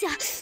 我想。